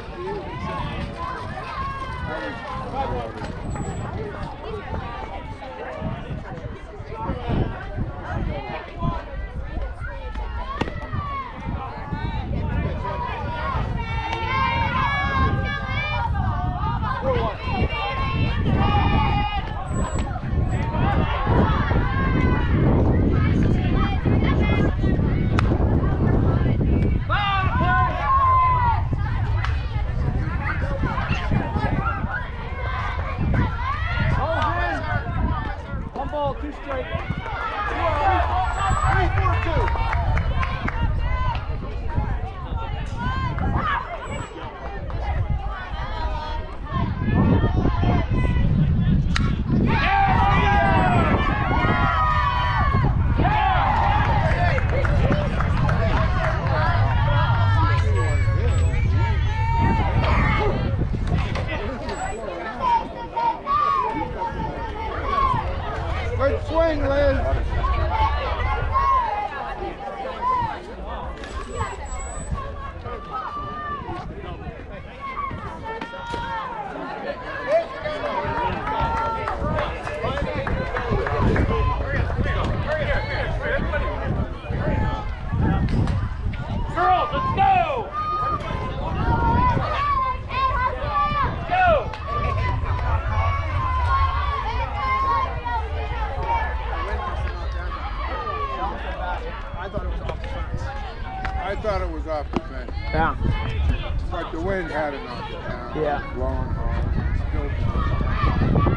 brings in Good swing, Liz. Girls, let's go! Go! I thought it was off the fence. I thought it was off the fence, Yeah. but the wind had it it down. Yeah. Blowing hard. Blowing.